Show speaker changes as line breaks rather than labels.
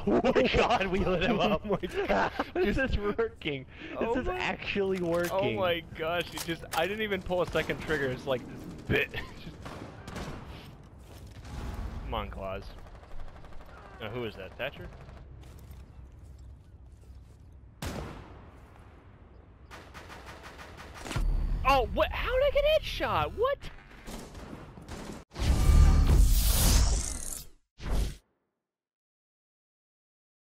Oh my god, we lit him up.
Oh
this is working.
Oh
this is
my-
actually working.
Oh my gosh, it just I didn't even pull a second trigger, it's like this bit. Come on, claws. Now who is that? Thatcher? Oh, what? How did I get headshot? What?